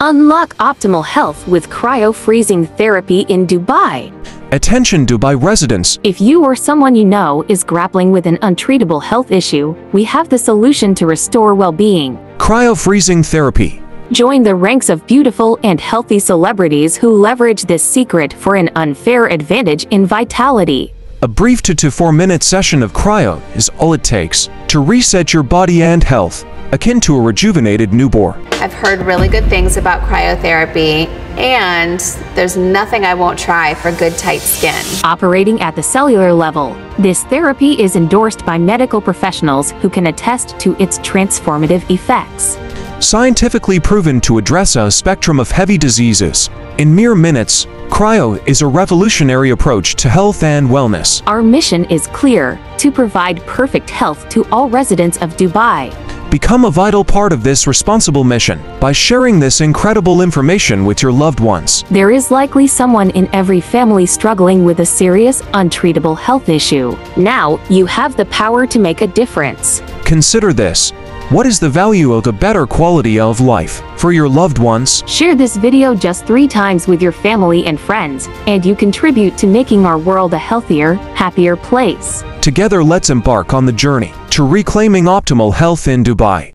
Unlock optimal health with cryo-freezing therapy in Dubai. Attention Dubai residents, If you or someone you know is grappling with an untreatable health issue, we have the solution to restore well-being. cryo-freezing therapy. Join the ranks of beautiful and healthy celebrities who leverage this secret for an unfair advantage in vitality. A brief 2 to 4 minute session of cryo is all it takes to reset your body and health, akin to a rejuvenated newborn. I've heard really good things about cryotherapy, and there's nothing I won't try for good, tight skin. Operating at the cellular level, this therapy is endorsed by medical professionals who can attest to its transformative effects. Scientifically proven to address a spectrum of heavy diseases. In mere minutes, cryo is a revolutionary approach to health and wellness. Our mission is clear to provide perfect health to all residents of Dubai. Become a vital part of this responsible mission by sharing this incredible information with your loved ones. There is likely someone in every family struggling with a serious, untreatable health issue. Now, you have the power to make a difference. Consider this. What is the value of a better quality of life for your loved ones? Share this video just three times with your family and friends, and you contribute to making our world a healthier, happier place. Together let's embark on the journey to reclaiming optimal health in Dubai.